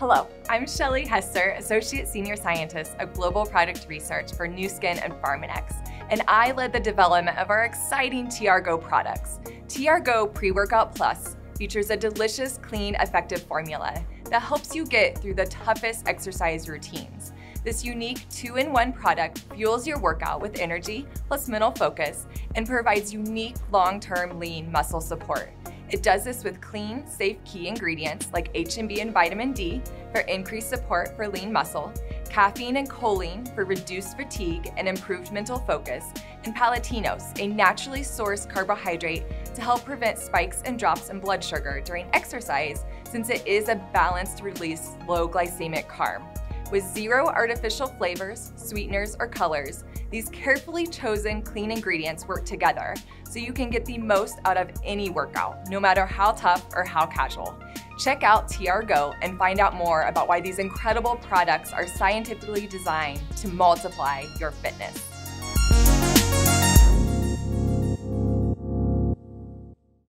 Hello, I'm Shelly Hester, Associate Senior Scientist of Global Product Research for Nu Skin and Pharmanex, and I led the development of our exciting TR Go products. TR Go Pre-Workout Plus features a delicious, clean, effective formula that helps you get through the toughest exercise routines. This unique two-in-one product fuels your workout with energy plus mental focus and provides unique long-term lean muscle support. It does this with clean, safe key ingredients like HMB and vitamin D for increased support for lean muscle, caffeine and choline for reduced fatigue and improved mental focus, and palatinose, a naturally sourced carbohydrate to help prevent spikes and drops in blood sugar during exercise since it is a balanced release low glycemic carb. With zero artificial flavors, sweeteners, or colors, these carefully chosen clean ingredients work together so you can get the most out of any workout, no matter how tough or how casual. Check out TR and find out more about why these incredible products are scientifically designed to multiply your fitness.